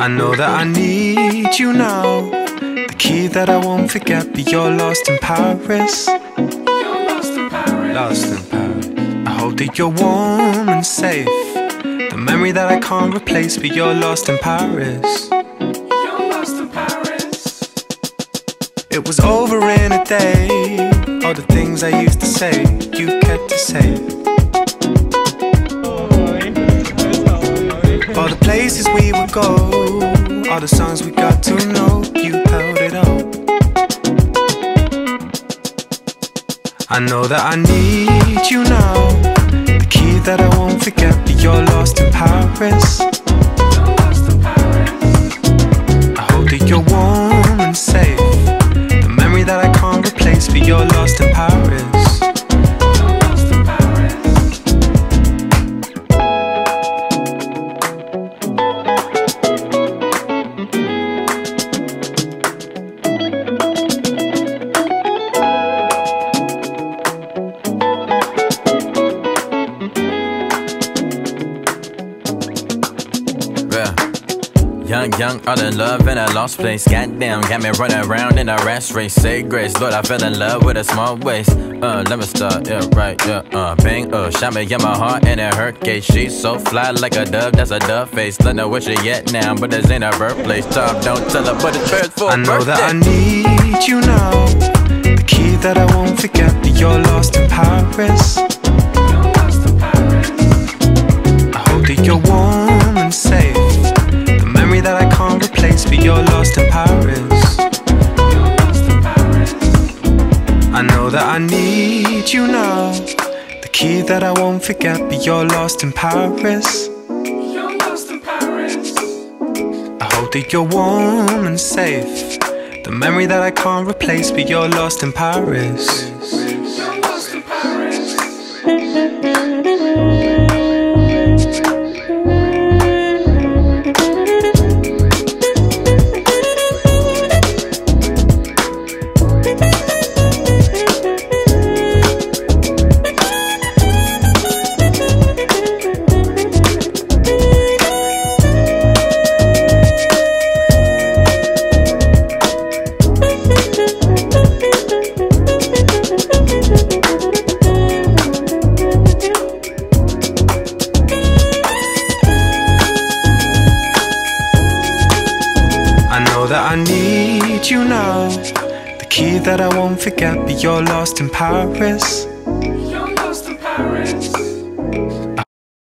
I know that I need you now. The key that I won't forget, but you're lost in Paris. You're lost in Paris. Lost in Paris. I hope that you're warm and safe. The memory that I can't replace, but you're lost in Paris. You're lost in Paris. It was over in a day. All the things I used to say, you kept to say. All the places we would go, all the songs we got to know, you held it up. I know that I need you now. The key that I won't forget, but you're lost in Paris. Young, young, all in love in a lost place. Goddamn, got me running around in a rash race. Say grace, Lord, I fell in love with a small waist. Uh, let me start, yeah, right, yeah, uh, bang, uh, shot me in my heart and it hurt case. She's so fly like a dove, that's a dove face. Don't know where she at now, but this ain't her birthplace. Tom, don't tell her, but it's first for I know birthday. that I need you now. You now. The key that I won't forget, but you're lost in Paris. You're lost in Paris. I hope that you're warm and safe. The memory that I can't replace, but you're lost in Paris. You're lost in Paris. That I need you now. The key that I won't forget, but you're lost in Paris. You're lost in Paris.